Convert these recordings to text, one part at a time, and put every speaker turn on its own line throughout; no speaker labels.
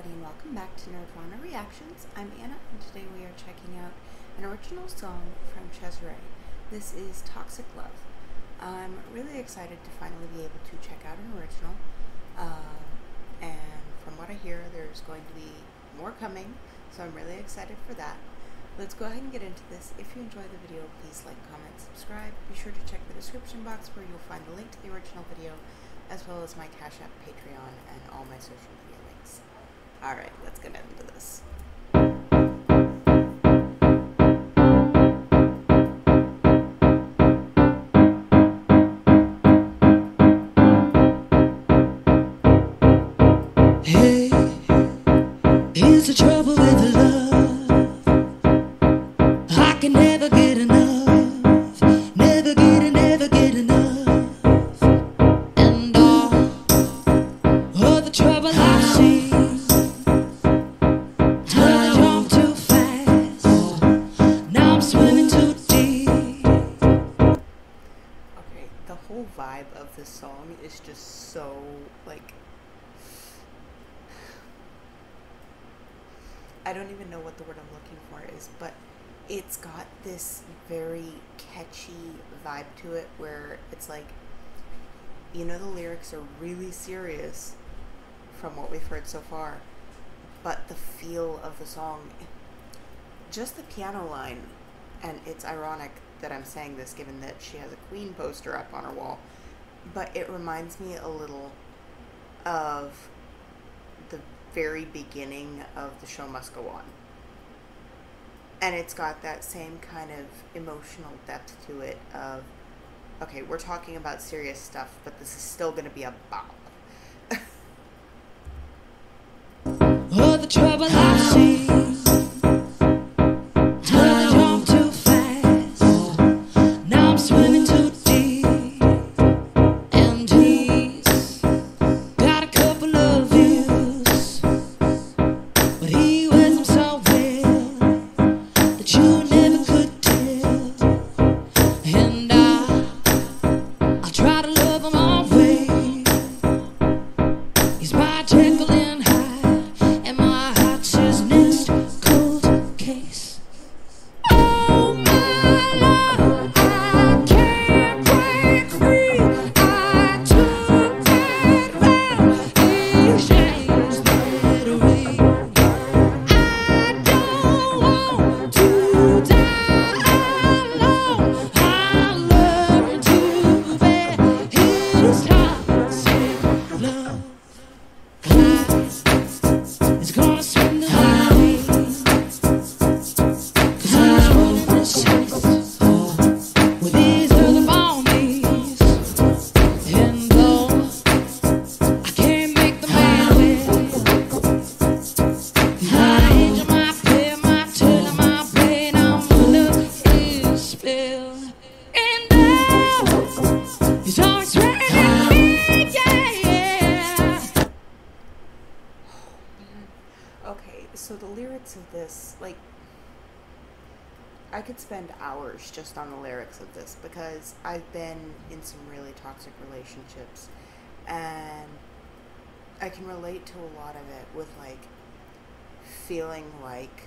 everybody, and welcome back to Nerdvana Reactions. I'm Anna, and today we are checking out an original song from Chezzarai. This is Toxic Love. I'm really excited to finally be able to check out an original, uh, and from what I hear, there's going to be more coming, so I'm really excited for that. Let's go ahead and get into this. If you enjoy the video, please like, comment, subscribe. Be sure to check the description box where you'll find the link to the original video, as well as my Cash App, Patreon, and all my social media. Alright, let's get into this. This song is just so, like, I don't even know what the word I'm looking for is, but it's got this very catchy vibe to it where it's like, you know, the lyrics are really serious from what we've heard so far, but the feel of the song, just the piano line, and it's ironic that I'm saying this given that she has a Queen poster up on her wall, but it reminds me a little of the very beginning of the show must go on. And it's got that same kind of emotional depth to it of okay, we're talking about serious stuff, but this is still going to be a bop.
All the trouble I've seen, so the
lyrics of this, like, I could spend hours just on the lyrics of this because I've been in some really toxic relationships and I can relate to a lot of it with, like, feeling like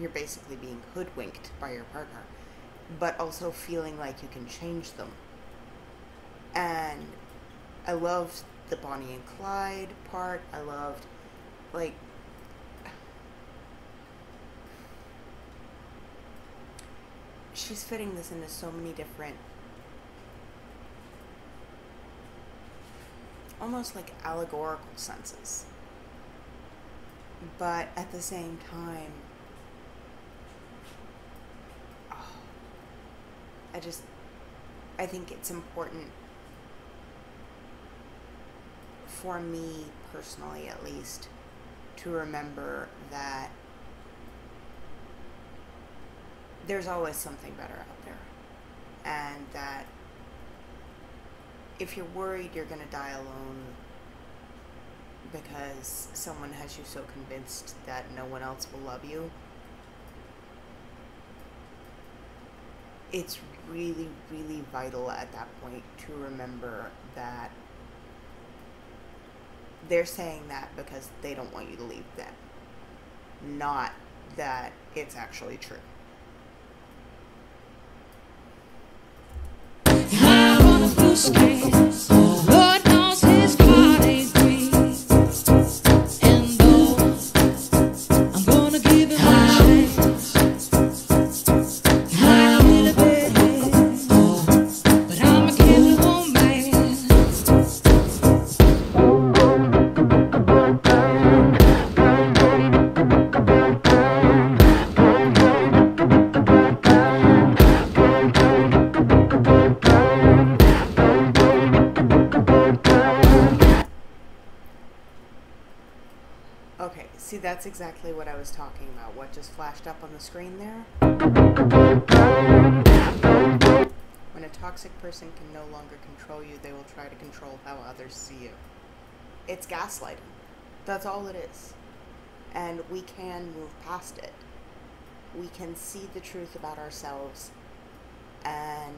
you're basically being hoodwinked by your partner, but also feeling like you can change them. And I loved the Bonnie and Clyde part. I loved, like, she's fitting this into so many different, almost like allegorical senses. But at the same time, oh, I just, I think it's important for me personally at least to remember that there's always something better out there. And that if you're worried you're going to die alone because someone has you so convinced that no one else will love you. It's really really vital at that point to remember that they're saying that because they don't want you to leave them, not that it's actually true. See, that's exactly what I was talking about. What just flashed up on the screen there? When a toxic person can no longer control you, they will try to control how others see you. It's gaslighting. That's all it is. And we can move past it. We can see the truth about ourselves and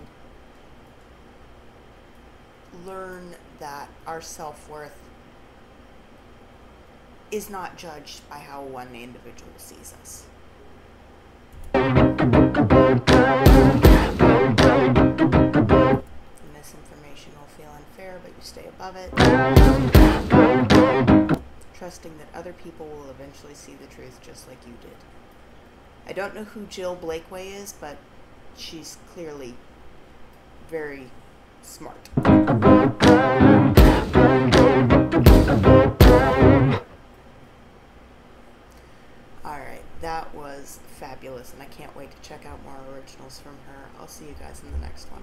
learn that our self worth is not judged by how one individual sees us. Misinformation will feel unfair, but you stay above it. Trusting that other people will eventually see the truth just like you did. I don't know who Jill Blakeway is, but she's clearly very smart. Alright, that was fabulous, and I can't wait to check out more originals from her. I'll see you guys in the next one.